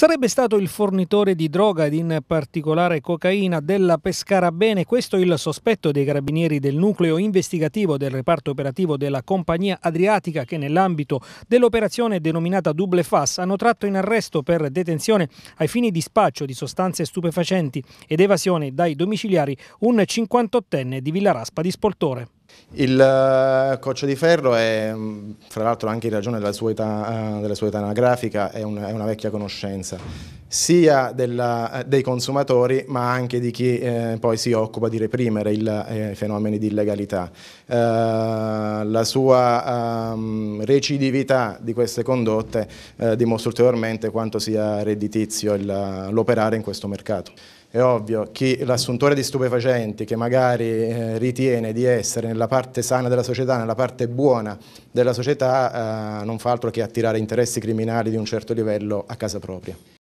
Sarebbe stato il fornitore di droga ed in particolare cocaina della Pescara Bene, questo il sospetto dei carabinieri del nucleo investigativo del reparto operativo della compagnia adriatica che nell'ambito dell'operazione denominata Double Fas hanno tratto in arresto per detenzione ai fini di spaccio di sostanze stupefacenti ed evasione dai domiciliari un 58enne di Villaraspa di Spoltore. Il uh, Coccio di Ferro è, mm, fra l'altro anche in ragione della sua età, uh, della sua età anagrafica, è, un, è, una vecchia conoscenza, sia della, eh, dei consumatori ma anche di chi eh, poi si occupa di reprimere i eh, fenomeni di illegalità. Uh, la sua um, recidività di queste condotte dimostra ulteriormente quanto sia redditizio l'operare in questo mercato. È ovvio, chi l'assuntore di stupefacenti che magari eh, ritiene di essere nella parte sana della società, nella parte buona della società, eh, non fa altro che attirare interessi criminali di un certo livello a casa propria.